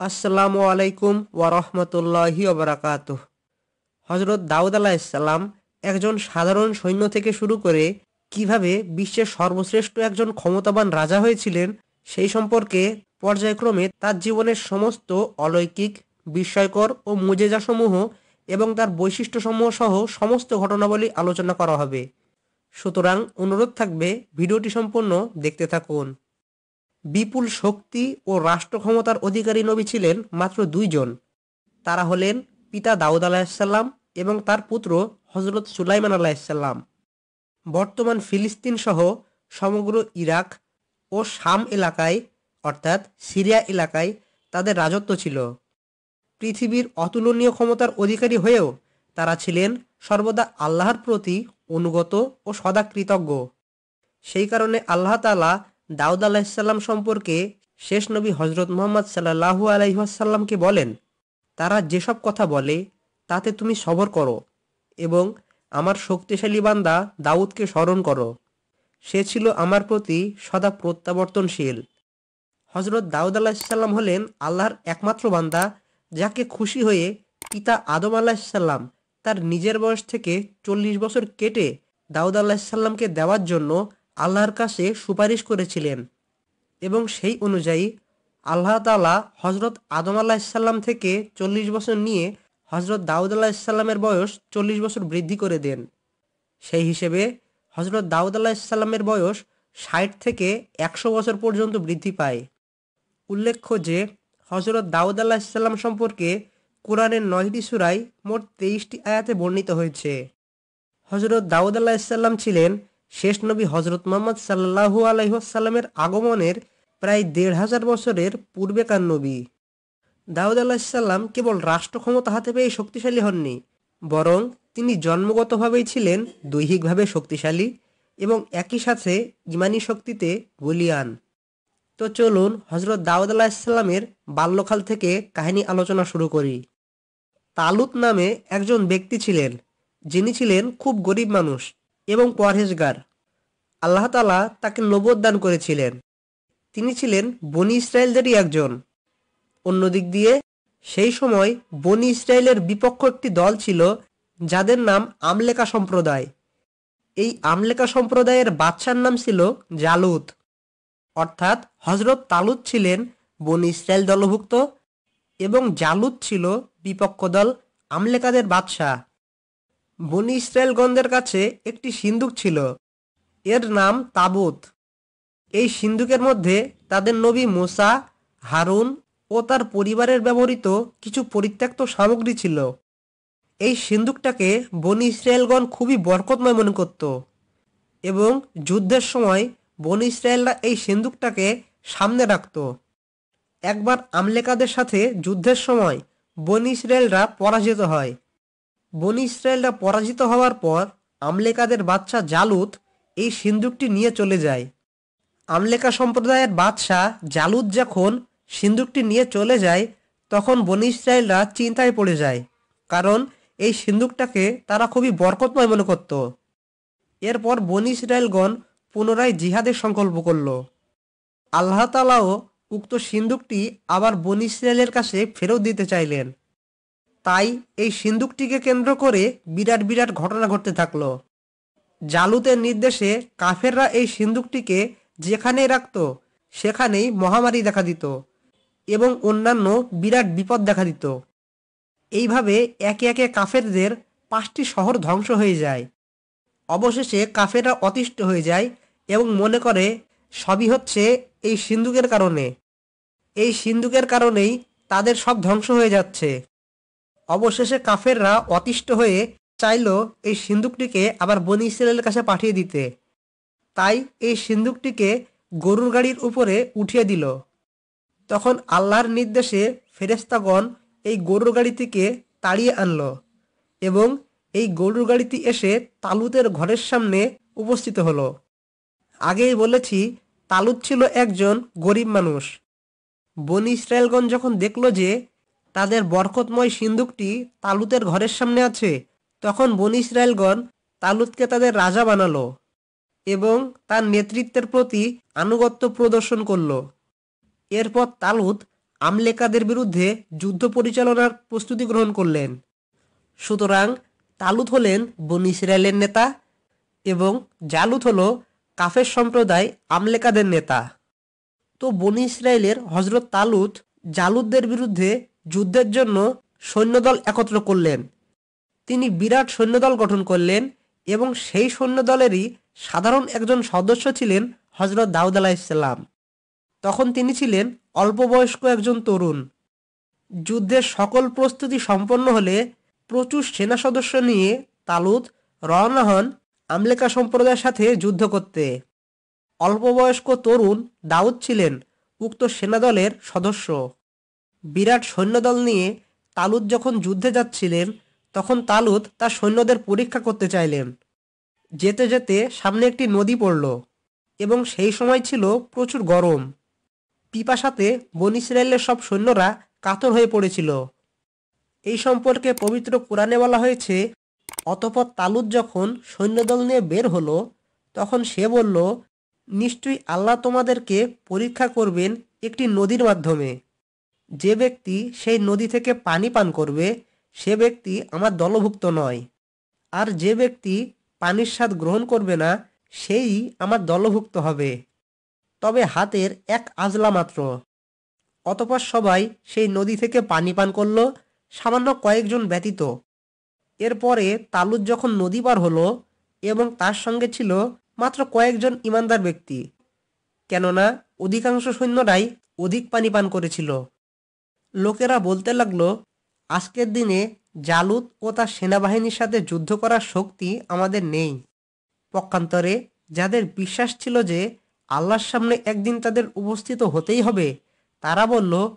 আসসালামু আলাইকুম ওয়ারহমতুল্লাহি ওবরাকাত হজরত দাউদ আলাহিসাল্লাম একজন সাধারণ সৈন্য থেকে শুরু করে কীভাবে বিশ্বের সর্বশ্রেষ্ঠ একজন ক্ষমতাবান রাজা হয়েছিলেন, সেই সম্পর্কে পর্যায়ক্রমে তার জীবনের সমস্ত অলৌকিক, বিস্ময়কর ও মুজেজাসমূহ এবং তার বৈশিষ্ট্যসমূহ সহ সমস্ত ঘটনাবলী আলোচনা করা হবে। সুতরাং অনুরোধ থাকবে, ভিডিওটি সম্পূর্ণ দেখতে থাকুন। বিপুল শক্তি ও রাষ্ট্র ক্ষমতার অধিকারী নবী ছিলেন মাত্র দুইজন। তারা হলেন পিতা দাউদ আলাহিসাল্লাম এবং তার পুত্র হজরত সুলাইমান আলাহিসাল্লাম বর্তমান ফিলিস্তিন সহ সমগ্র ইরাক ও শাম এলাকায়, অর্থাৎ সিরিয়া এলাকায় তাদের রাজত্ব ছিল। পৃথিবীর অতুলনীয় ক্ষমতার অধিকারী হয়েও তারা ছিলেন সর্বদা আল্লাহর প্রতি অনুগত ও সদা কৃতজ্ঞ। সেই কারণে আল্লাহ তালা দাউদ আলাহিসাল্লাম সম্পর্কে শেষ নবী হজরত মোহাম্মদ সাল্লাহু আলাইসাল্লামকে বলেন, তারা যেসব কথা বলে তাতে তুমি সবর করো এবং আমার শক্তিশালী বান্দা দাউদকে স্মরণ করো। সে ছিল আমার প্রতি সদা প্রত্যাবর্তনশীল। হজরত দাউদ আলাহিসাল্লাম হলেন আল্লাহর একমাত্র বান্দা যাকে খুশি হয়ে পিতা আদম আলাহিসাল্লাম তার নিজের বয়স থেকে চল্লিশ বছর কেটে দাউদ আলাহিসাল্লামকে দেওয়ার জন্য আল্লাহর কাছে সুপারিশ করেছিলেন এবং সেই অনুযায়ী আল্লাহ তালা হজরত আদম আলাহিসাল্লাম থেকে চল্লিশ বছর নিয়ে হজরত দাউদ আলাহিসাল্লামের বয়স চল্লিশ বছর বৃদ্ধি করে দেন। সেই হিসেবে হজরত দাউদ আলাহিসাল্লামের বয়স ষাট থেকে একশো বছর পর্যন্ত বৃদ্ধি পায়। উল্লেখ্য যে হজরত দাউদ আল্লাহ আলাহিসাল্লাম সম্পর্কে কোরআনের নয়টি সুরাই মোট তেইশটি আয়াতে বর্ণিত হয়েছে। হজরত দাউদ আল্লাহ আলাহিসাল্লাম ছিলেন শেষ নবী হজরত মোহাম্মদ সাল্লাহু আলহিহাসাল্লামের আগমনের প্রায় দেড় হাজার বছরের পূর্বেকার নবী। দাউদ আলাহিসাল্লাম কেবল রাষ্ট্র ক্ষমতা হাতে পেয়ে শক্তিশালী হননি, বরং তিনি জন্মগতভাবেই ছিলেন দৈহিকভাবে শক্তিশালী এবং একই সাথে ইমানি শক্তিতে বলিয়ান তো চলুন হজরত দাউদ আলাহিসাল্লামের বাল্যকাল থেকে কাহিনী আলোচনা শুরু করি। তালুত নামে একজন ব্যক্তি ছিলেন, যিনি ছিলেন খুব গরিব মানুষ এবং পরহেজগার। আল্লাহ তালা তাকে দান করেছিলেন। তিনি ছিলেন বনি ইসরায়েলদেরই একজন। অন্যদিক দিয়ে, সেই সময় বনি ইসরায়েলের বিপক্ষ একটি দল ছিল যাদের নাম আমলেকা সম্প্রদায়। এই আমলেকা সম্প্রদায়ের বাদশার নাম ছিল জালুত অর্থাৎ হজরত তালুত ছিলেন বনি ইসরায়েল দলভুক্ত এবং জালুত ছিল বিপক্ষ দল আমলেকাদের বাদশাহ। বনি ইসরায়েলগণদের কাছে একটি সিন্দুক ছিল। এর নাম তাবুত। এই সিন্দুকের মধ্যে তাদের নবী মোসা, হারুন ও তার পরিবারের ব্যবহৃত কিছু পরিত্যক্ত সামগ্রী ছিল। এই সিন্দুকটাকে বনি ইসরায়েলগণ খুবই বরকতময় মনে করত এবং যুদ্ধের সময় বনি ইসরায়েলরা এই সিন্দুকটাকে সামনে রাখত। একবার আমলেকাদের সাথে যুদ্ধের সময় বনি ইসরায়েলরা পরাজিত হয়। বনি ইসরায়েলরা পরাজিত হওয়ার পর আমলেকাদের বাচ্চা জালুত এই সিন্দুকটি নিয়ে চলে যায়। আমলেকা সম্প্রদায়ের বাদশাহ জালুদ যখন সিন্দুকটি নিয়ে চলে যায়, তখন বনি ইসরায়েলরা চিন্তায় পড়ে যায়, কারণ এই সিন্দুকটাকে তারা খুবই বরকতময় মনে করত। এরপর বনি ইসরায়েলগণ পুনরায় জিহাদের সংকল্প করল। আল্লাহ তালাও উক্ত সিন্দুকটি আবার বনি ইসরায়েলের কাছে ফেরত দিতে চাইলেন। তাই এই সিন্দুকটিকে কেন্দ্র করে বিরাট বিরাট ঘটনা ঘটতে থাকল। জালুতের নির্দেশে কাফেররা এই সিন্দুকটিকে যেখানেই রাখত, সেখানেই মহামারী দেখা দিত এবং অন্যান্য বিরাট বিপদ দেখা দিত। এইভাবে একে একে কাফেরদের পাঁচটি শহর ধ্বংস হয়ে যায়। অবশেষে কাফেররা অতিষ্ঠ হয়ে যায় এবং মনে করে, সবই হচ্ছে এই সিন্দুকের কারণে। এই সিন্দুকের কারণেই তাদের সব ধ্বংস হয়ে যাচ্ছে। অবশেষে কাফেররা অতিষ্ঠ হয়ে চাইল এই সিন্দুকটিকে আবার বনি ইসরায়েলের কাছে পাঠিয়ে দিতে। তাই এই সিন্দুকটিকে গরুর গাড়ির উপরে উঠিয়ে দিল। তখন আল্লাহর নির্দেশে ফেরেস্তাগণ এই গরুর গাড়িটিকে তাড়িয়ে আনল এবং এই গরুর গাড়িটি এসে তালুতের ঘরের সামনে উপস্থিত হলো। আগেই বলেছি, তালুত ছিল একজন গরিব মানুষ। বনি ইসরায়েলগঞ্জ যখন দেখল যে তাদের বরকতময় সিন্দুকটি তালুতের ঘরের সামনে আছে তখন বনি ইসরায়েলগণ তালুতকে তাদের রাজা বানালো এবং তার নেতৃত্বের প্রতি আনুগত্য প্রদর্শন করল। এরপর তালুত আমলেকাদের বিরুদ্ধে যুদ্ধ পরিচালনার প্রস্তুতি গ্রহণ করলেন। সুতরাং তালুত হলেন বন ইসরায়েলের নেতা এবং জালুত হল কাফের সম্প্রদায় আমলেকাদের নেতা। তো বনি ইসরায়েলের হজরত তালুত জালুদদের বিরুদ্ধে যুদ্ধের জন্য সৈন্যদল একত্র করলেন। তিনি বিরাট সৈন্যদল গঠন করলেন এবং সেই সৈন্যদলেরই সাধারণ একজন সদস্য ছিলেন হজরত দাউদ আলাহিসাল্লাম তখন তিনি ছিলেন অল্প বয়স্ক একজন তরুণ। যুদ্ধের সকল প্রস্তুতি সম্পন্ন হলে প্রচুর সেনা সদস্য নিয়ে তালুত রওনা হন আমলেকা সম্প্রদায়ের সাথে যুদ্ধ করতে। অল্প বয়স্ক তরুণ দাউদ ছিলেন উক্ত সেনাদলের সদস্য। বিরাট সৈন্যদল নিয়ে তালুদ যখন যুদ্ধে যাচ্ছিলেন তখন তালুত তার সৈন্যদের পরীক্ষা করতে চাইলেন। যেতে যেতে সামনে একটি নদী পড়ল এবং সেই সময় ছিল প্রচুর গরম। পিপাসাতে বন ইসরায়েলের সব সৈন্যরা কাতর হয়ে পড়েছিল। এই সম্পর্কে পবিত্র কোরআনে বলা হয়েছে, অতপর তালুত যখন সৈন্যদল নিয়ে বের হলো, তখন সে বলল, নিশ্চয়ই আল্লাহ তোমাদেরকে পরীক্ষা করবেন একটি নদীর মাধ্যমে। যে ব্যক্তি সেই নদী থেকে পানি পান করবে সে ব্যক্তি আমার দলভুক্ত নয়। আর যে ব্যক্তি পানির স্বাদ গ্রহণ করবে না, সেই আমার দলভুক্ত হবে। তবে হাতের এক আজলা মাত্র। অতপর সবাই সেই নদী থেকে পানি পান করল, সামান্য কয়েকজন ব্যতীত। এরপরে তালুত যখন নদী পার হলো এবং তার সঙ্গে ছিল মাত্র কয়েকজন ইমানদার ব্যক্তি, কেননা অধিকাংশ সৈন্যরাই অধিক পানি পান করেছিল। লোকেরা বলতে লাগল আজকের দিনে জালুত ও তার সেনাবাহিনীর সাথে যুদ্ধ করার শক্তি আমাদের নেই। পক্ষান্তরে যাদের বিশ্বাস ছিল যে আল্লাহর সামনে একদিন তাদের উপস্থিত হতেই হবে, তারা বলল,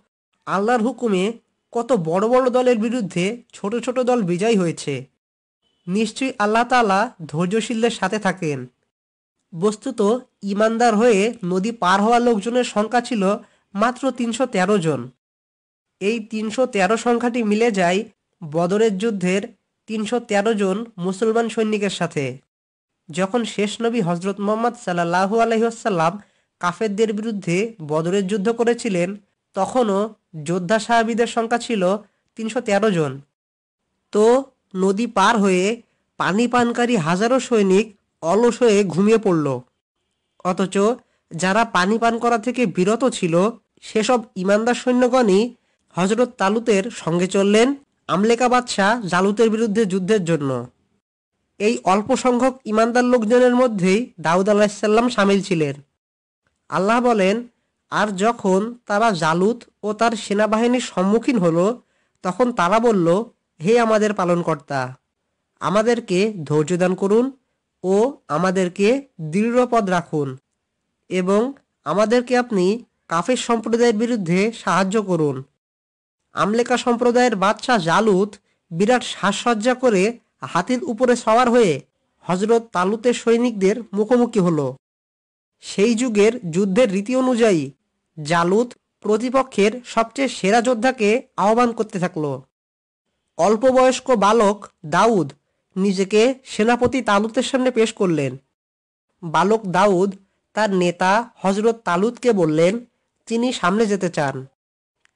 আল্লাহর হুকুমে কত বড় বড় দলের বিরুদ্ধে ছোট ছোট দল বিজয় হয়েছে। নিশ্চয়ই আল্লাহ তালা ধৈর্যশীলদের সাথে থাকেন। বস্তুত ইমানদার হয়ে নদী পার হওয়া লোকজনের সংখ্যা ছিল মাত্র তিনশো তেরো জন। এই তিনশো তেরো সংখ্যাটি মিলে যায় বদরের যুদ্ধের তিনশো তেরো জন মুসলমান সৈনিকের সাথে। যখন শেষ নবী হজরত মোহাম্মদ সাল্লাহু আলহিহাসাল্লাম কাফেরদের বিরুদ্ধে বদরের যুদ্ধ করেছিলেন, তখনও যোদ্ধা সাহাবিদের সংখ্যা ছিল তিনশো তেরো জন। তো নদী পার হয়ে পানি পানকারী হাজারো সৈনিক অলস হয়ে ঘুমিয়ে পড়ল। অথচ যারা পানি পান করা থেকে বিরত ছিল, সেসব ইমানদার সৈন্যগণই হজরত তালুতের সঙ্গে চললেন আমলেকা বাদশাহ জালুতের বিরুদ্ধে যুদ্ধের জন্য। এই অল্প সংখ্যক ইমানদার লোকজনের মধ্যেই দাউদ আলাহিসাল্লাম সামিল ছিলেন। আল্লাহ বলেন, আর যখন তারা জালুত ও তার সেনাবাহিনীর সম্মুখীন হলো, তখন তারা বলল, হে আমাদের পালনকর্তা, আমাদেরকে ধৈর্য দান করুন ও আমাদেরকে দৃঢ়পদ রাখুন এবং আমাদেরকে আপনি কাফের সম্প্রদায়ের বিরুদ্ধে সাহায্য করুন। আমলেকা সম্প্রদায়ের বাদশাহ জালুত বিরাট সাজসজ্জা করে হাতির উপরে সওয়ার হয়ে হজরত তালুতের সৈনিকদের মুখোমুখি হলো। সেই যুগের যুদ্ধের রীতি অনুযায়ী জালুত প্রতিপক্ষের সবচেয়ে সেরা যোদ্ধাকে আহ্বান করতে থাকল। অল্প বয়স্ক বালক দাউদ নিজেকে সেনাপতি তালুতের সামনে পেশ করলেন। বালক দাউদ তার নেতা হজরত তালুতকে বললেন, তিনি সামনে যেতে চান।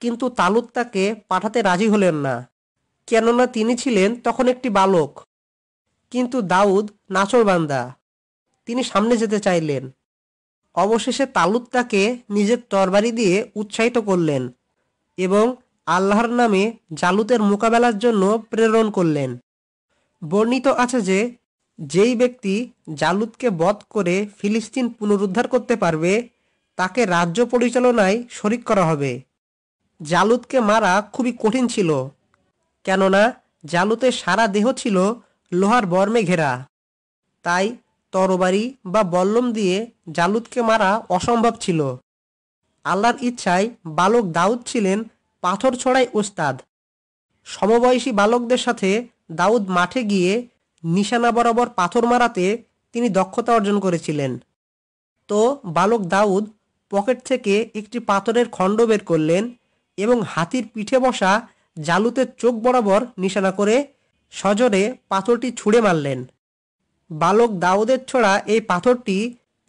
কিন্তু তালুত তাকে পাঠাতে রাজি হলেন না। কেননা তিনি ছিলেন তখন একটি বালক। কিন্তু দাউদ নাচরবান্দা, তিনি সামনে যেতে চাইলেন। অবশেষে তালুত তাকে নিজের তরবারি দিয়ে উৎসাহিত করলেন এবং আল্লাহর নামে জালুতের মোকাবেলার জন্য প্রেরণ করলেন। বর্ণিত আছে যে, যেই ব্যক্তি জালুতকে বধ করে ফিলিস্তিন পুনরুদ্ধার করতে পারবে, তাকে রাজ্য পরিচালনায় শরিক করা হবে। জালুতকে মারা খুবই কঠিন ছিল, কেননা জালুতের সারা দেহ ছিল লোহার বর্মে ঘেরা। তাই তরবারি বা বল্লম দিয়ে জালুদকে মারা অসম্ভব ছিল। আল্লাহর ইচ্ছায় বালক দাউদ ছিলেন পাথর ছড়াই ওস্তাদ। সমবয়সী বালকদের সাথে দাউদ মাঠে গিয়ে নিশানা বরাবর পাথর মারাতে তিনি দক্ষতা অর্জন করেছিলেন। তো বালক দাউদ পকেট থেকে একটি পাথরের খণ্ড বের করলেন এবং হাতির পিঠে বসা জালুতের চোখ বরাবর নিশানা করে সজরে পাথরটি ছুঁড়ে মারলেন। বালক দাউদের ছোড়া এই পাথরটি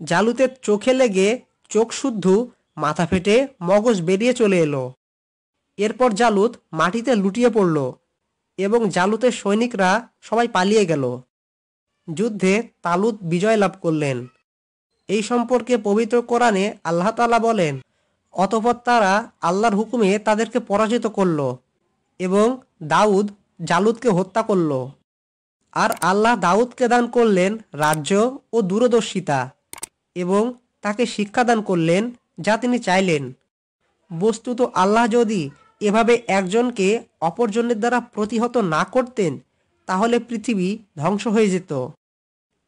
জালুতের চোখে লেগে চোখ শুদ্ধ, মাথা ফেটে মগজ বেরিয়ে চলে এলো। এরপর জালুত মাটিতে লুটিয়ে পড়ল এবং জালুতের সৈনিকরা সবাই পালিয়ে গেল। যুদ্ধে তালুত বিজয় লাভ করলেন। এই সম্পর্কে পবিত্র কোরআনে আল্লাহ তালা বলেন অতপর তারা আল্লাহর হুকুমে তাদেরকে পরাজিত করল এবং দাউদ জালুদকে হত্যা করল। আর আল্লাহ দাউদকে দান করলেন রাজ্য ও দূরদর্শিতা এবং তাকে শিক্ষাদান করলেন যা তিনি চাইলেন। বস্তুত আল্লাহ যদি এভাবে একজনকে অপরজনের দ্বারা প্রতিহত না করতেন, তাহলে পৃথিবী ধ্বংস হয়ে যেত।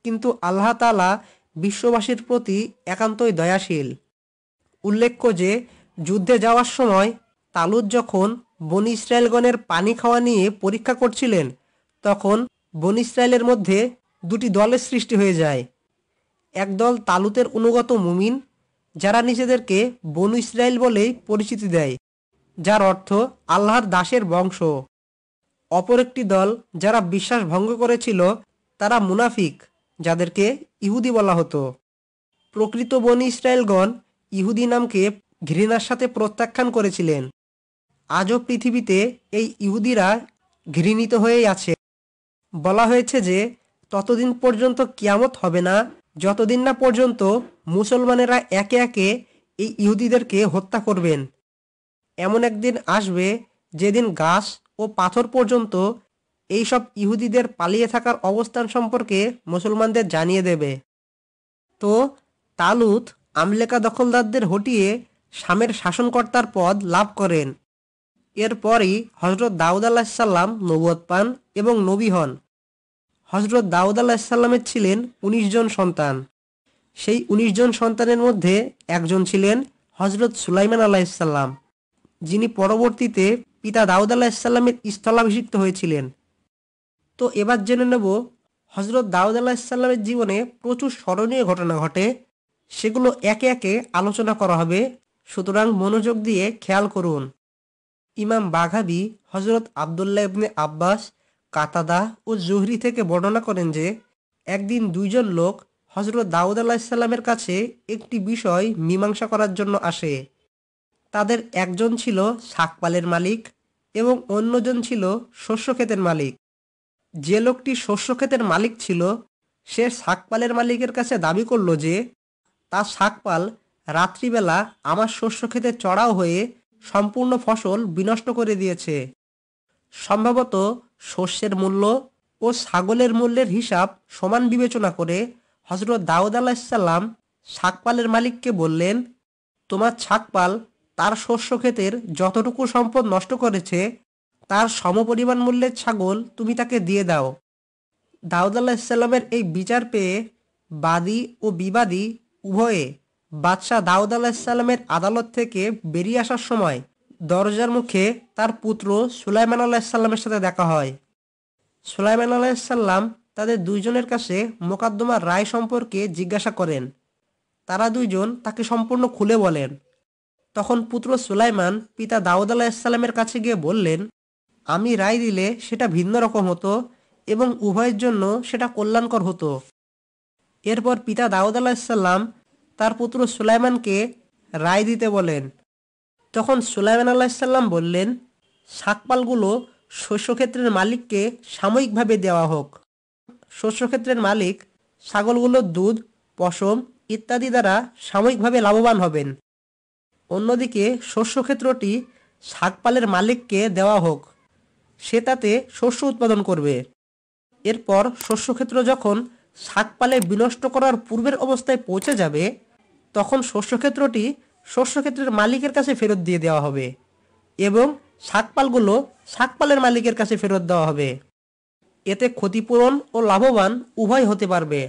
কিন্তু আল্লাহ তালা বিশ্ববাসীর প্রতি একান্তই দয়াশীল। উল্লেখ্য যে, যুদ্ধে যাওয়ার সময় তালুদ যখন বন ইসরায়েলগণের পানি খাওয়া নিয়ে পরীক্ষা করছিলেন, তখন বন ইসরায়েলের মধ্যে দুটি দলের সৃষ্টি হয়ে যায়। একদল তালুতের অনুগত মুমিন, যারা নিজেদেরকে বনু ইসরায়েল বলেই পরিচিতি দেয়, যার অর্থ আল্লাহর দাসের বংশ। অপর একটি দল যারা বিশ্বাস ভঙ্গ করেছিল, তারা মুনাফিক, যাদেরকে ইহুদি বলা হতো। প্রকৃত বনি ইসরায়েলগণ ইহুদি নামকে ঘৃণার সাথে প্রত্যাখ্যান করেছিলেন। আজও পৃথিবীতে এই ইহুদিরা ঘৃণিত হয়েই আছে। বলা হয়েছে যে, ততদিন পর্যন্ত কিয়ামত হবে না, যতদিন না পর্যন্ত মুসলমানেরা একে একে এই ইহুদিদেরকে হত্যা করবেন। এমন একদিন আসবে যেদিন গাছ ও পাথর পর্যন্ত এইসব ইহুদিদের পালিয়ে থাকার অবস্থান সম্পর্কে মুসলমানদের জানিয়ে দেবে। তো, তালুত আমলেকা দখলদারদের হটিয়ে শামের শাসনকর্তার পদ লাভ করেন। এরপরই হজরত দাউদ আলাহিসাল্লাম নবুয়ত পান এবং নবী হন। হজরত দাউদ আলাহিসাল্লামের ছিলেন ১৯ জন সন্তান। সেই ১৯ জন সন্তানের মধ্যে একজন ছিলেন হজরত সুলাইমান আলাহিসাল্লাম যিনি পরবর্তীতে পিতা দাউদ আলাহিসাল্লামের স্থলাভিষিক্ত হয়েছিলেন। তো এবার জেনে নেব হজরত দাউদ আলাহিসাল্লামের জীবনে প্রচুর স্মরণীয় ঘটনা ঘটে সেগুলো একে একে আলোচনা করা হবে। সুতরাং মনোযোগ দিয়ে খেয়াল করুন। ইমাম বাঘাবি হজরত আবদুল্লাহ ইবনে আব্বাস, কাতাদা ও জুহরি থেকে বর্ণনা করেন যে, একদিন দুইজন লোক হজরত দাউদ আলাহিসাল্লামের কাছে একটি বিষয় মীমাংসা করার জন্য আসে। তাদের একজন ছিল শাকপালের মালিক এবং অন্যজন ছিল শস্য ক্ষেতের মালিক। যে লোকটি শস্য ক্ষেতের মালিক ছিল, সে শাকপালের মালিকের কাছে দাবি করল যে তার শাকপাল রাত্রিবেলা আমার শস্য ক্ষেতে চড়াও হয়ে সম্পূর্ণ ফসল বিনষ্ট করে দিয়েছে। সম্ভবত শস্যের মূল্য ও ছাগলের মূল্যের হিসাব সমান বিবেচনা করে হজরত দাউদ আলাহিসাল্লাম শাকপালের মালিককে বললেন, তোমার ছাকপাল তার শস্য ক্ষেতের যতটুকু সম্পদ নষ্ট করেছে, তার সমপরিমাণ মূল্যের ছাগল তুমি তাকে দিয়ে দাও। দাউদ আলাহিসাল্লামের এই বিচার পেয়ে বাদী ও বিবাদী উভয়ে বাদশাহ দাউদ আলাহিসাল্লামের আদালত থেকে বেরিয়ে আসার সময় দরজার মুখে তার পুত্র সুলাইমান আলাহিসাল্লামের সাথে দেখা হয়। সুলাইমান আলাহিসাল্লাম তাদের দুইজনের কাছে মোকাদ্দমার রায় সম্পর্কে জিজ্ঞাসা করেন। তারা দুইজন তাকে সম্পূর্ণ খুলে বলেন। তখন পুত্র সুলাইমান পিতা দাউদ আলাহিসাল্লামের কাছে গিয়ে বললেন, আমি রায় দিলে সেটা ভিন্ন রকম হতো এবং উভয়ের জন্য সেটা কল্যাণকর হতো। এরপর পিতা দাউদ আলাহিসাল্লাম তার পুত্র সুলাইমানকে রায় দিতে বলেন। তখন সুলাইমান আলাহিসাল্লাম বললেন, শাকপালগুলো শস্যক্ষেত্রের মালিককে সাময়িকভাবে দেওয়া হোক। শস্যক্ষেত্রের মালিক ছাগলগুলোর দুধ, পশম ইত্যাদি দ্বারা সাময়িকভাবে লাভবান হবেন। অন্যদিকে শস্যক্ষেত্রটি শাকপালের মালিককে দেওয়া হোক। সে তাতে শস্য উৎপাদন করবে। এরপর শস্যক্ষেত্র যখন শাকপালে বিনষ্ট করার পূর্বের অবস্থায় পৌঁছে যাবে, তখন শস্যক্ষেত্রটি শস্যক্ষেত্রের মালিকের কাছে ফেরত দিয়ে দেওয়া হবে এবং শাকপালগুলো শাকপালের মালিকের কাছে ফেরত দেওয়া হবে। এতে ক্ষতিপূরণ ও লাভবান উভয় হতে পারবে।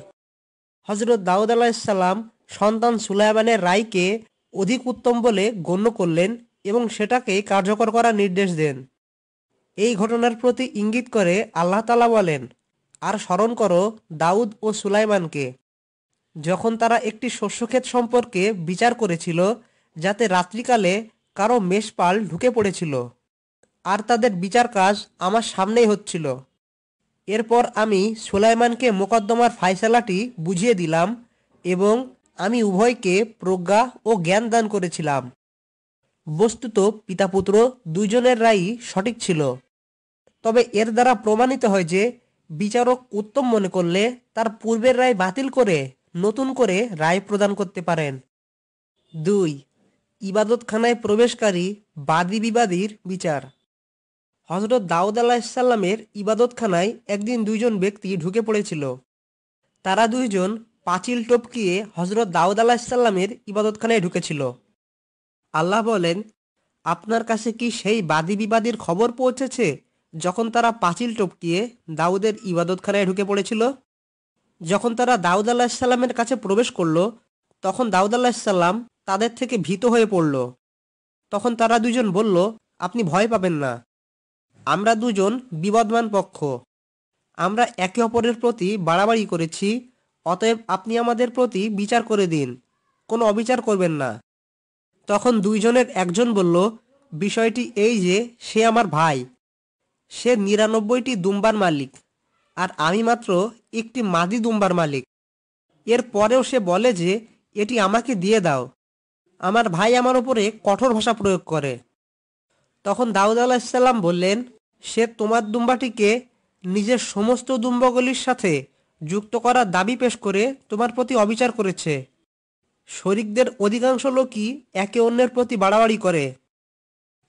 হজরত দাউদ আলাহিসাল্লাম সন্তান সুলাইমানের রায়কে অধিক উত্তম বলে গণ্য করলেন এবং সেটাকে কার্যকর করার নির্দেশ দেন। এই ঘটনার প্রতি ইঙ্গিত করে আল্লাহ তালা বলেন আর স্মরণ করো দাউদ ও সুলাইমানকে। যখন তারা একটি শস্যক্ষেত সম্পর্কে বিচার করেছিল, যাতে রাত্রিকালে কারও মেষপাল ঢুকে পড়েছিল, আর তাদের বিচার কাজ আমার সামনেই হচ্ছিল। এরপর আমি সুলাইমানকে মোকদ্দমার ফায়সালাটি বুঝিয়ে দিলাম এবং আমি উভয়কে প্রজ্ঞা ও জ্ঞান দান করেছিলাম। বস্তুত পিতা পুত্র দুইজনের রায়ই সঠিক ছিল। তবে এর দ্বারা প্রমাণিত হয় যে বিচারক উত্তম মনে করলে তার পূর্বের রায় বাতিল করে নতুন করে রায় প্রদান করতে পারেন। দুই, ইবাদতখানায় প্রবেশকারী বাদী বিবাদীর বিচার। হজরত দাউদ আলাহিসাল্লামের ইবাদতখানায় একদিন দুইজন ব্যক্তি ঢুকে পড়েছিল। তারা দুইজন পাঁচিল টপকিয়ে হজরত দাউদ আলাহিসাল্লামের ইবাদতখানায় ঢুকেছিল। আল্লাহ বলেন, আপনার কাছে কি সেই বাদী বিবাদীর খবর পৌঁছেছে যখন তারা পাঁচিল টপকিয়ে দাউদের ইবাদতখানায় ঢুকে পড়েছিল, যখন তারা দাউদ আলাহিসাল্লামের কাছে প্রবেশ করল, তখন দাউদ আলাহিসাল্লাম তাদের থেকে ভীত হয়ে পড়ল। তখন তারা দুজন বলল, আপনি ভয় পাবেন না। আমরা দুজন বিবদমান পক্ষ। আমরা একে অপরের প্রতি বাড়াবাড়ি করেছি, অতএব আপনি আমাদের প্রতি বিচার করে দিন। কোনো অবিচার করবেন না। তখন দুইজনের একজন বলল, বিষয়টি এই যে, সে আমার ভাই। সে নিরানব্বইটি দুম্বার মালিক, আর আমি মাত্র একটি মাদি দুম্বার মালিক। এর পরেও সে বলে যে, এটি আমাকে দিয়ে দাও। আমার ভাই আমার উপরে কঠোর ভাষা প্রয়োগ করে। তখন দাউদ আলাহিসাল্লাম বললেন, সে তোমার দুম্বাটিকে নিজের সমস্ত দুম্বগুলির সাথে যুক্ত করার দাবি পেশ করে তোমার প্রতি অবিচার করেছে। শরিকদের অধিকাংশ লোকই একে অন্যের প্রতি বাড়াবাড়ি করে।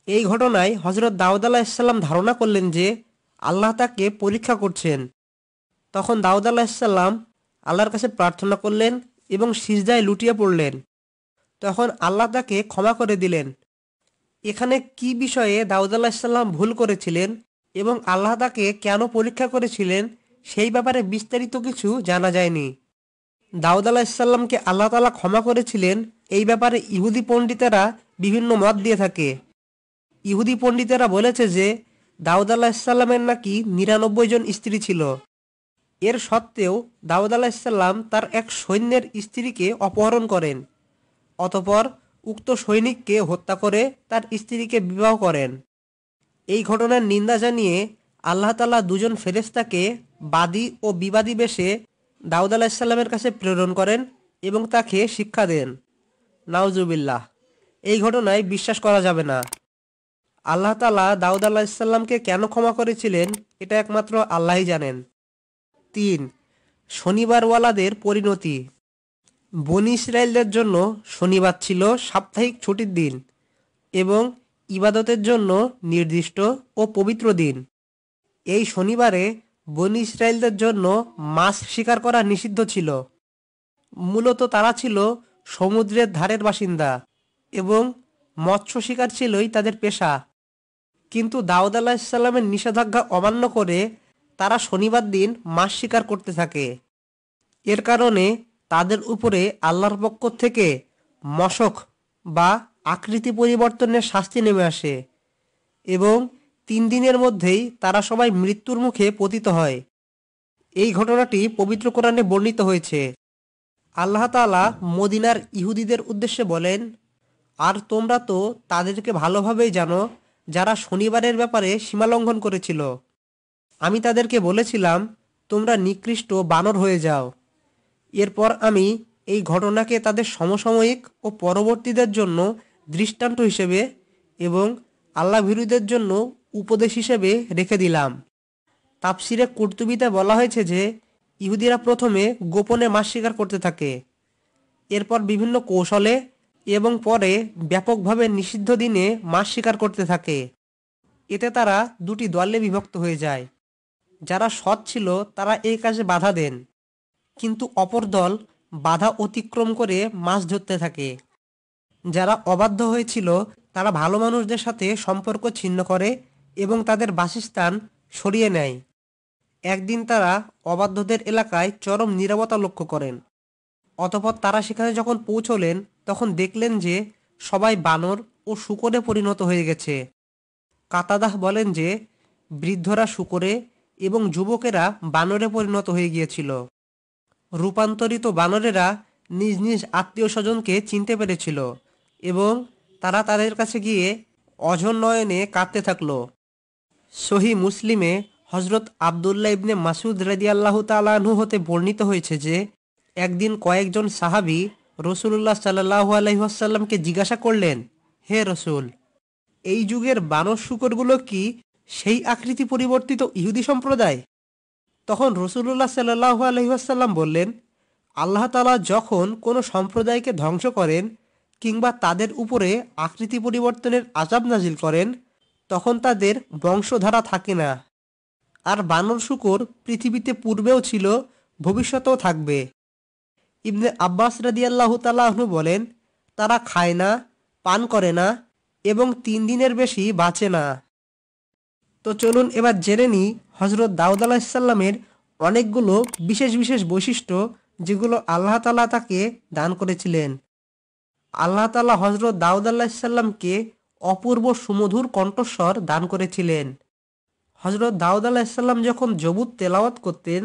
এই ঘটনায় হজরত দাউদ আলাহিসাল্লাম ধারণা করলেন যে আল্লাহ তাকে পরীক্ষা করছেন। তখন দাউদ আলাহিসাল্লাম আল্লাহর কাছে প্রার্থনা করলেন এবং সিজদায় লুটিয়ে পড়লেন। তখন আল্লাহ তাকে ক্ষমা করে দিলেন। এখানে কি বিষয়ে দাউদ আলাহিসাল্লাম ভুল করেছিলেন এবং আল্লাহ তাকে কেন পরীক্ষা করেছিলেন সেই ব্যাপারে বিস্তারিত কিছু জানা যায়নি। দাউদ আলাহিসাল্লামকে আল্লাহ তালা ক্ষমা করেছিলেন, এই ব্যাপারে ইহুদি পণ্ডিতেরা বিভিন্ন মত দিয়ে থাকে। ইহুদি পণ্ডিতেরা বলেছে যে, দাউদ আলাহিসাল্লামের নাকি নিরানব্বই জন স্ত্রী ছিল। এর সত্ত্বেও, দাউদ আলাহিসাল্লাম তার এক সৈন্যের স্ত্রীকে অপহরণ করেন। অতপর উক্ত সৈনিককে হত্যা করে তার স্ত্রীকে বিবাহ করেন। এই ঘটনার নিন্দা জানিয়ে আল্লাহ তালা দুজন ফেরেস্তাকে বাদী ও বিবাদী বেশে দাউদ আলাহিসাল্লামের কাছে প্রেরণ করেন এবং তাকে শিক্ষা দেন। নাউজুবিল্লাহ। এই ঘটনায় বিশ্বাস করা যাবে না। আল্লাহ তালা দাউদ আল্লাহ আলাহিসাল্লামকে কেন ক্ষমা করেছিলেন, এটা একমাত্র আল্লাহই জানেন। তিন, শনিবারওয়ালাদের পরিণতি। বনি ইসরায়েলদের জন্য শনিবার ছিল সাপ্তাহিক ছুটির দিন এবং ইবাদতের জন্য নির্দিষ্ট ও পবিত্র দিন। এই শনিবারে বনি ইসরায়েলদের জন্য মাছ শিকার করা নিষিদ্ধ ছিল। মূলত তারা ছিল সমুদ্রের ধারের বাসিন্দা এবং মৎস্য শিকার ছিলই তাদের পেশা। কিন্তু দাউদ আলাহিসাল্লামের নিষেধাজ্ঞা অমান্য করে তারা শনিবার দিন মাছ শিকার করতে থাকে। এর কারণে তাদের উপরে আল্লাহর পক্ষ থেকে মশক বা আকৃতি পরিবর্তনের শাস্তি নেমে আসে এবং তিন দিনের মধ্যেই তারা সবাই মৃত্যুর মুখে পতিত হয়। এই ঘটনাটি পবিত্র কোরআনে বর্ণিত হয়েছে। আল্লাহ তালা মদিনার ইহুদিদের উদ্দেশ্যে বলেন, আর তোমরা তো তাদেরকে ভালোভাবেই জানো যারা শনিবারের ব্যাপারে সীমালঙ্ঘন করেছিল। আমি তাদেরকে বলেছিলাম, তোমরা নিকৃষ্ট বানর হয়ে যাও। এরপর আমি এই ঘটনাকে তাদের সমসাময়িক ও পরবর্তীদের জন্য দৃষ্টান্ত হিসেবে এবং আল্লাহ ভিরুদের জন্য উপদেশ হিসেবে রেখে দিলাম। তাপসিরে কুর্তুবিতে বলা হয়েছে যে, ইহুদিরা প্রথমে গোপনে মাছ শিকার করতে থাকে। এরপর বিভিন্ন কৌশলে এবং পরে ব্যাপকভাবে নিষিদ্ধ দিনে মাছ শিকার করতে থাকে। এতে তারা দুটি দলে বিভক্ত হয়ে যায়। যারা সৎ ছিল, তারা এই কাজে বাধা দেন। কিন্তু অপর দল বাধা অতিক্রম করে মাছ ধরতে থাকে। যারা অবাধ্য হয়েছিল, তারা ভালো মানুষদের সাথে সম্পর্ক ছিন্ন করে এবং তাদের বাসস্থান সরিয়ে নেয়। একদিন তারা অবাধ্যদের এলাকায় চরম নিরাপত্তা লক্ষ্য করেন। অতপর তারা সেখানে যখন পৌঁছলেন তখন দেখলেন যে সবাই বানর ও শুকরে পরিণত হয়ে গেছে। কাতাদাহ বলেন যে বৃদ্ধরা শুকরে এবং যুবকেরা বানরে পরিণত হয়ে গিয়েছিল। রূপান্তরিত বানরেরা নিজ নিজ আত্মীয় স্বজনকে চিনতে পেরেছিল এবং তারা তাদের কাছে গিয়ে অঝর নয়নে কাঁদতে থাকল। সহি মুসলিমে হজরত আবদুল্লাহ ইবনে মাসুদ রাজি আল্লাহ তালাহু হতে বর্ণিত হয়েছে যে একদিন কয়েকজন সাহাবি রসুল্লাহ সাল্লাহ আলহিহাসাল্লামকে জিজ্ঞাসা করলেন, হে রসুল, এই যুগের বানর শুকরগুলো কি সেই আকৃতি পরিবর্তিত ইহুদি সম্প্রদায়? তখন রসুল্লাহ সাল্লাহ আলহিহাসাল্লাম বললেন, আল্লাহ তালা যখন কোনো সম্প্রদায়কে ধ্বংস করেন কিংবা তাদের উপরে আকৃতি পরিবর্তনের আজাব নাজিল করেন, তখন তাদের বংশধারা থাকে না। আর বানর শুকর পৃথিবীতে পূর্বেও ছিল, ভবিষ্যতেও থাকবে। ইবনে আব্বাস রাদিয়াল্লাহ তালাহনু বলেন, তারা খায় না, পান করে না এবং তিন দিনের বেশি বাঁচে না। তো চলুন এবার জেনে নিই হজরত দাউদ আলাহিসাল্লামের অনেকগুলো বিশেষ বিশেষ বৈশিষ্ট্য যেগুলো আল্লাহ তালা তাকে দান করেছিলেন। আল্লাহ তালা হজরত দাউদ আল্লাহিসাল্লামকে অপূর্ব সুমধুর কণ্ঠস্বর দান করেছিলেন। হজরত দাউদ আলাহিসাল্লাম যখন জবুত তেলাওয়াত করতেন,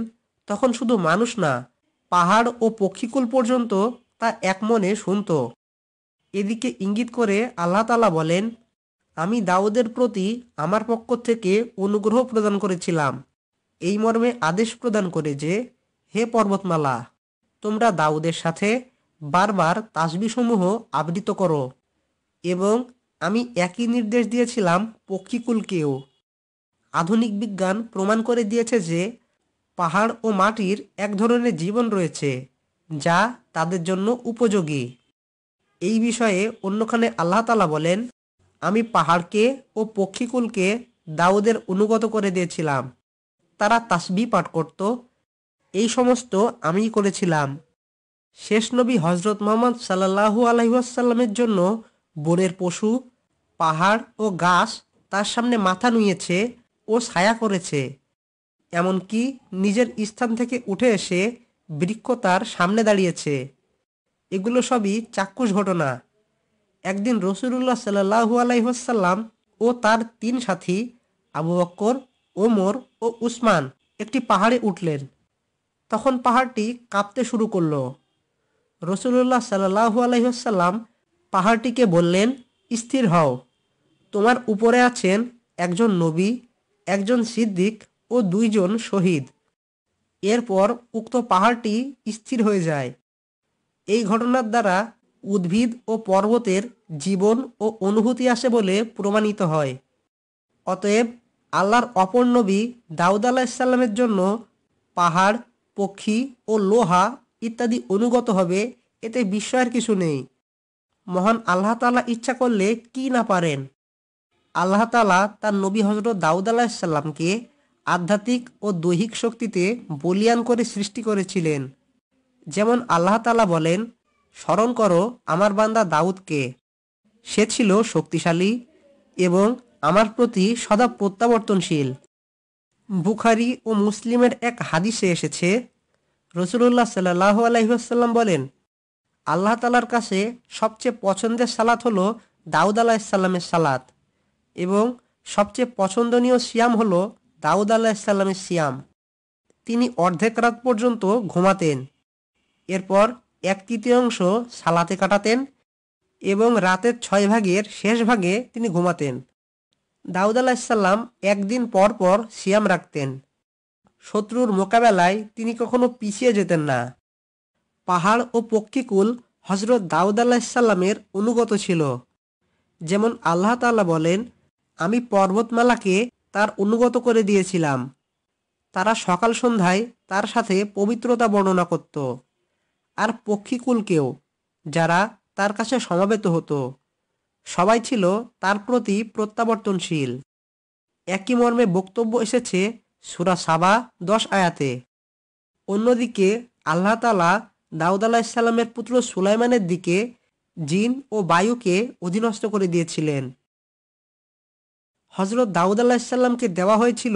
তখন শুধু মানুষ না পাহাড় ও পক্ষীকুল পর্যন্ত তা একমনে শুনত। এদিকে ইঙ্গিত করে আল্লাহ তালা বলেন, আমি দাউদের প্রতি আমার পক্ষ থেকে অনুগ্রহ প্রদান করেছিলাম। এই মর্মে আদেশ প্রদান করে যে, হে পর্বতমালা, তোমরা দাউদের সাথে বারবার তাসবিসমূহ আবৃত করো এবং আমি একই নির্দেশ দিয়েছিলাম পক্ষীকুলকেও। আধুনিক বিজ্ঞান প্রমাণ করে দিয়েছে যে পাহাড় ও মাটির এক ধরনের জীবন রয়েছে, যা তাদের জন্য উপযোগী। এই বিষয়ে অন্যখানে আল্লাহ তালা বলেন, আমি পাহাড়কে ও পক্ষীকুলকে দাউদের অনুগত করে দিয়েছিলাম। তারা তাসবি পাঠ করত। এই সমস্ত আমি করেছিলাম। শেষ নবী হজরত মোহাম্মদ সাল্লাহু আলহিহাসাল্লামের জন্য বনের পশু, পাহাড় ও গাছ তার সামনে মাথা নুয়েছে ও ছায়া করেছে। এমনকি নিজের স্থান থেকে উঠে এসে বৃক্ষ তার সামনে দাঁড়িয়েছে। এগুলো সবই চাক্ষুষ ঘটনা। একদিন রসুল্লাহ সাল্লাহু আলাইসাল্লাম ও তার তিন সাথী, আবু বক্কর, ওমর ও উসমান, একটি পাহাড়ে উঠলেন। তখন পাহাড়টি কাঁপতে শুরু করল। রসুল্লাহ সাল্লাহু আলাইসাল্লাম পাহাড়টিকে বললেন, স্থির হও। তোমার উপরে আছেন একজন নবী, একজন সিদ্দিক ও দুইজন শহীদ। এরপর উক্ত পাহাড়টি স্থির হয়ে যায়। এই ঘটনার দ্বারা উদ্ভিদ ও পর্বতের জীবন ও অনুভূতি আসে বলে প্রমাণিত হয়। অতএব আল্লাহর অপর নবী দাউদ আলাহিসাল্লামের জন্য পাহাড়, পক্ষী ও লোহা ইত্যাদি অনুগত হবে, এতে বিস্ময়ের কিছু নেই। মহান আল্লাহ তালা ইচ্ছা করলে কি না পারেন? আল্লাহ তালা তার নবী হজরত দাউদ আলাহিসাল্লামকে আধ্যাত্মিক ও দৈহিক শক্তিতে বলিয়ান করে সৃষ্টি করেছিলেন। যেমন আল্লাহ তালা বলেন, স্মরণ করো আমার বান্দা দাউদকে। সে ছিল শক্তিশালী এবং আমার প্রতি সদা প্রত্যাবর্তনশীল। বুখারি ও মুসলিমের এক হাদিসে এসেছে রসুল্লাহ সাল্লাহ আলহিহাসাল্লাম বলেন, আল্লাহ তালার কাছে সবচেয়ে পছন্দের সালাত হলো দাউদ আলাহিসাল্লামের সালাত এবং সবচেয়ে পছন্দনীয় সিয়াম হলো দাউদ আলাহিসাল্লামের সিয়াম। তিনি অর্ধেক রাত পর্যন্ত ঘুমাতেন। এরপর এক তৃতীয়াংশ সালাতে কাটাতেন এবং রাতের ছয় ভাগের শেষ ভাগে তিনি ঘুমাতেন। দাউদ আলাহিসাল্লাম একদিন পর পর সিয়াম রাখতেন। শত্রুর মোকাবেলায় তিনি কখনো পিছিয়ে যেতেন না। পাহাড় ও পক্ষীকুল হজরত দাউদ আলাহিসাল্লামের অনুগত ছিল। যেমন আল্লাহ তাল্লাহ বলেন, আমি পর্বতমালাকে তার অনুগত করে দিয়েছিলাম। তারা সকাল সন্ধ্যায় তার সাথে পবিত্রতা বর্ণনা করত। আর পক্ষীকুলকেও, যারা তার কাছে সমাবেত হতো। সবাই ছিল তার প্রতি প্রত্যাবর্তনশীল। একই মর্মে বক্তব্য এসেছে সুরা সাবা দশ আয়াতে। অন্যদিকে আল্লাহ তালা দাউদ আলাহিসাল্লামের পুত্র সুলাইমানের দিকে জিন ও বায়ুকে অধীনস্থ করে দিয়েছিলেন। হজরত দাউদ আলাহিসাল্লামকে দেওয়া হয়েছিল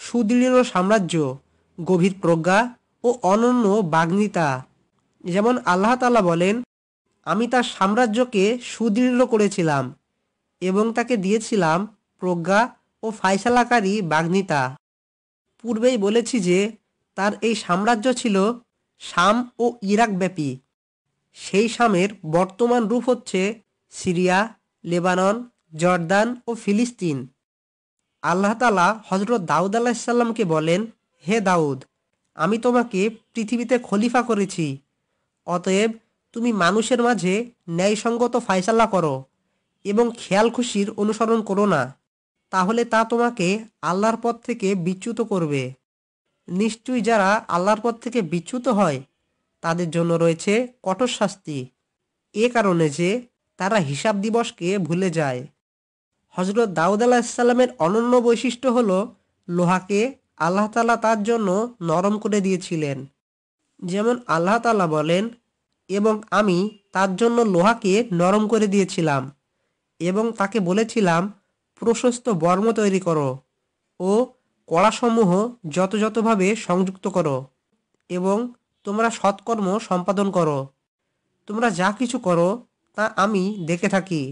সুদৃঢ় সাম্রাজ্য, গভীর প্রজ্ঞা ও অনন্য বাগ্নিতা যেমন আল্লাহ তালা বলেন, আমি তার সাম্রাজ্যকে সুদৃঢ় করেছিলাম এবং তাকে দিয়েছিলাম প্রজ্ঞা ও ফাইসালাকারী বাগ্নিতা পূর্বেই বলেছি যে, তার এই সাম্রাজ্য ছিল শাম ও ইরাক ব্যাপী। সেই শামের বর্তমান রূপ হচ্ছে সিরিয়া, লেবানন, জর্দান ও ফিলিস্তিন। আল্লাহ তালা হজরত দাউদ আলাহিসাল্লামকে বলেন, হে দাউদ, আমি তোমাকে পৃথিবীতে খলিফা করেছি। অতএব তুমি মানুষের মাঝে ন্যায়সঙ্গত ফায়সালা করো এবং খেয়াল খুশির অনুসরণ করো না। তাহলে তা তোমাকে আল্লাহর পথ থেকে বিচ্যুত করবে। নিশ্চয়ই যারা আল্লাহর পথ থেকে বিচ্যুত হয়, তাদের জন্য রয়েছে কঠোর শাস্তি। এ কারণে যে তারা হিসাব দিবসকে ভুলে যায়। হজরত দাউদ আলাহিসাল্লামের অনন্য বৈশিষ্ট্য হল লোহাকে আল্লাহ তালা তার জন্য নরম করে দিয়েছিলেন। যেমন আল্লাহ তালা বলেন, এবং আমি তার জন্য লোহাকে নরম করে দিয়েছিলাম এবং তাকে বলেছিলাম, প্রশস্ত বর্ম তৈরি করো ও কড়াসমূহ যথাযথভাবে সংযুক্ত করো এবং তোমরা সৎকর্ম সম্পাদন করো। তোমরা যা কিছু করো তা আমি দেখে থাকি।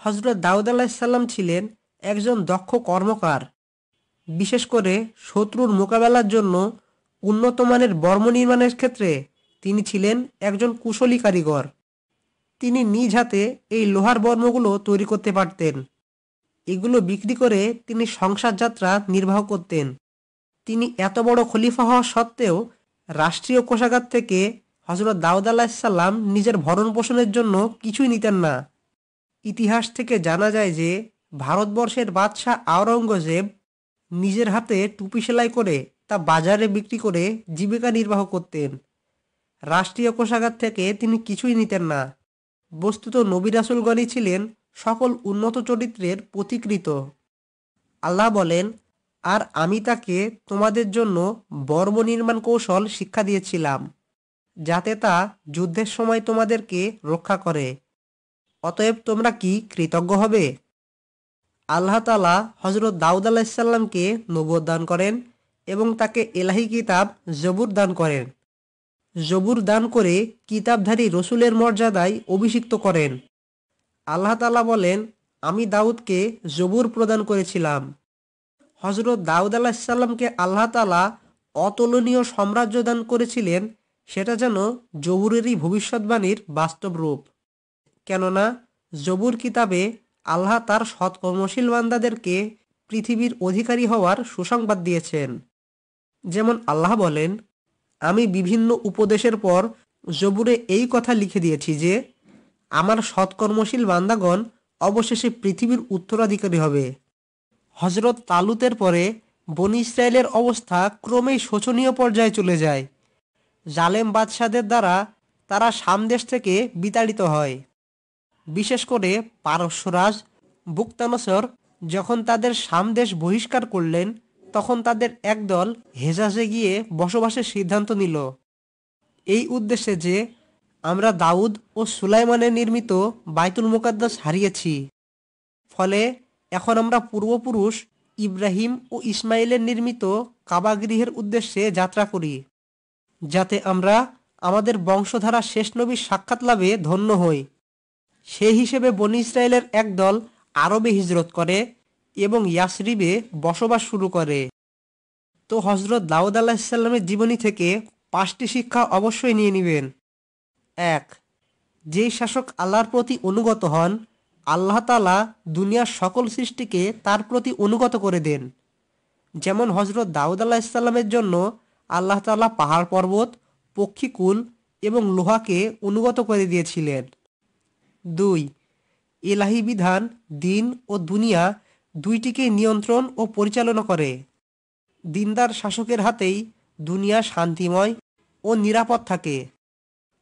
হজরত দাউদ আলাহিসাল্লাম ছিলেন একজন দক্ষ কর্মকার। বিশেষ করে শত্রুর মোকাবেলার জন্য উন্নত মানের বর্ম নির্মাণের ক্ষেত্রে তিনি ছিলেন একজন কুশলী কারিগর। তিনি নিজ হাতে এই লোহার বর্মগুলো তৈরি করতে পারতেন। এগুলো বিক্রি করে তিনি সংসার যাত্রা নির্বাহ করতেন। তিনি এত বড় খলিফা হওয়া সত্ত্বেও রাষ্ট্রীয় কোষাগার থেকে হজরত দাউদ আলাহিসাল্লাম নিজের ভরণ পোষণের জন্য কিছুই নিতেন না। ইতিহাস থেকে জানা যায় যে ভারতবর্ষের বাদশাহ আওরঙ্গজেব নিজের হাতে টুপি সেলাই করে তা বাজারে বিক্রি করে জীবিকা নির্বাহ করতেন। রাষ্ট্রীয় কোষাগার থেকে তিনি কিছুই নিতেন না। বস্তুত নবী রাসুলগণই ছিলেন সকল উন্নত চরিত্রের প্রতিকৃত। আল্লাহ বলেন, আর আমি তাকে তোমাদের জন্য বর্ম নির্মাণ কৌশল শিক্ষা দিয়েছিলাম, যাতে তা যুদ্ধের সময় তোমাদেরকে রক্ষা করে। অতএব তোমরা কি কৃতজ্ঞ হবে? আল্লাহ তালা হজরত দাউদ আলাহিসাল্লামকে নবদ দান করেন এবং তাকে এলাহি কিতাব জবুর দান করেন। জবুর দান করে কিতাবধারী রসুলের মর্যাদায় অভিষিক্ত করেন। আল্লাহ তালা বলেন, আমি দাউদকে জবুর প্রদান করেছিলাম। হজরত দাউদ আলাহিসাল্লামকে আল্লাহ তালা অতুলনীয় সাম্রাজ্য দান করেছিলেন, সেটা যেন জবুরেরই ভবিষ্যৎবাণীর বাস্তব রূপ। কেননা জবুর কিতাবে আল্লাহ তার সৎকর্মশীল বান্দাদেরকে পৃথিবীর অধিকারী হওয়ার সুসংবাদ দিয়েছেন। যেমন আল্লাহ বলেন, আমি বিভিন্ন উপদেশের পর জবুরে এই কথা লিখে দিয়েছি যে, আমার সৎকর্মশীল বান্দাগণ অবশেষে পৃথিবীর উত্তরাধিকারী হবে। হজরত তালুতের পরে বনি ইসরায়েলের অবস্থা ক্রমেই শোচনীয় পর্যায়ে চলে যায়। জালেম বাদশাদের দ্বারা তারা সামদেশ থেকে বিতাড়িত হয়। বিশেষ করে পারস্যরাজ বুক্তানসর যখন তাদের সামদেশ বহিষ্কার করলেন, তখন তাদের একদল হেজাজে গিয়ে বসবাসের সিদ্ধান্ত নিল। এই উদ্দেশ্যে যে আমরা দাউদ ও সুলাইমানের নির্মিত বাইতুল মুকাদ্দাস হারিয়েছি। ফলে এখন আমরা পূর্বপুরুষ ইব্রাহিম ও ইসমাইলের নির্মিত কাবাগৃহের উদ্দেশ্যে যাত্রা করি, যাতে আমরা আমাদের বংশধারা শেষ নবীর সাক্ষাৎ লাভে ধন্য হই। সেই হিসেবে বনি ইসরায়েলের একদল আরবে হিজরত করে এবং ইয়াসরিবে বসবাস শুরু করে। তো হজরত দাউদ আলাহিসাল্লামের জীবনী থেকে পাঁচটি শিক্ষা অবশ্যই নিয়ে নেবেন। এক, যেই শাসক আল্লাহর প্রতি অনুগত হন, আল্লাহ তালা দুনিয়ার সকল সৃষ্টিকে তার প্রতি অনুগত করে দেন। যেমন হজরত দাউদ আল্লাহ ইসলামের জন্য আল্লাহ তালা পাহাড় পর্বত পক্ষীকুল এবং লোহাকে অনুগত করে দিয়েছিলেন। দুই এলাহি বিধান, দিন ও দুনিয়া দুইটিকে নিয়ন্ত্রণ ও পরিচালনা করে। দিনদার শাসকের হাতেই দুনিয়া শান্তিময় ও নিরাপদ থাকে।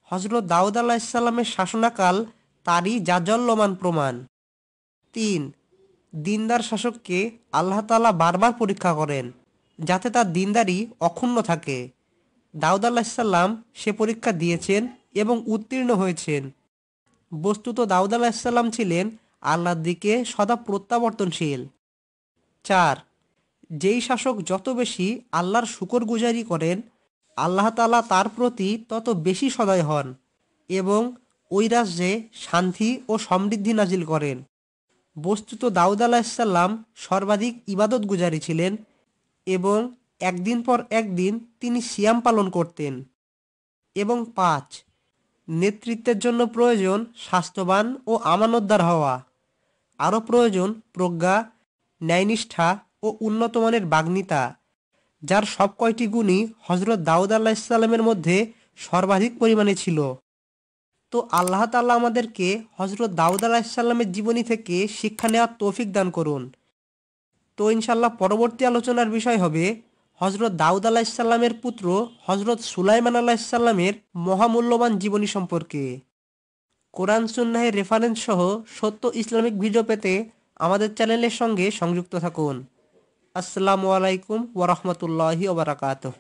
হজরত দাউদ আল্লাহ ইসলামের শাসনাকাল তারই জাজল্যমান প্রমাণ। তিন, দিনদার শাসককে আল্লাহ তালা বারবার পরীক্ষা করেন যাতে তার দিনদারি অক্ষুণ্ণ থাকে। দাউদ আল্লাহ সাল্লাম সে পরীক্ষা দিয়েছেন এবং উত্তীর্ণ হয়েছেন। বস্তুত দাউদ আলাহিসাল্লাম ছিলেন আল্লাহর দিকে সদা প্রত্যাবর্তনশীল। চার, যেই শাসক যত বেশি আল্লাহর শুকর গুজারি করেন, আল্লাহ তালা তার প্রতি তত বেশি সদয় হন এবং ওই রাজ্যে শান্তি ও সমৃদ্ধি নাজিল করেন। বস্তুত দাউদ আলাহিসাল্লাম সর্বাধিক ইবাদত গুজারি ছিলেন এবং একদিন পর একদিন তিনি সিয়াম পালন করতেন। এবং পাঁচ নেতৃত্বের জন্য প্রয়োজন স্বাস্থ্যবান ও আমানতদার হওয়া। আরও প্রয়োজন প্রজ্ঞা, ন্যায়নিষ্ঠা ও উন্নতমানের বাগ্নিতা যার সব কয়টি গুণই হজরত দাউদ আল্লাহ ইসলামের মধ্যে সর্বাধিক পরিমাণে ছিল। তো আল্লাহ তাআলা আমাদেরকে হজরত দাউদ আলাহিসাল্লামের জীবনী থেকে শিক্ষা নেওয়ার তৌফিক দান করুন। তো ইনশাল্লাহ পরবর্তী আলোচনার বিষয় হবে হজরত দাউদ আলাহিসাল্লামের পুত্র হজরত সুলাইমান আলাহিসাল্লামের মহামূল্যবান জীবনী সম্পর্কে। কোরআন, সুন্নাহের রেফারেন্স সহ সত্য ইসলামিক ভিডিও পেতে আমাদের চ্যানেলের সঙ্গে সংযুক্ত থাকুন। আসসালামু আলাইকুম ওরহমতুল্লাহি ওবরাকাতুহ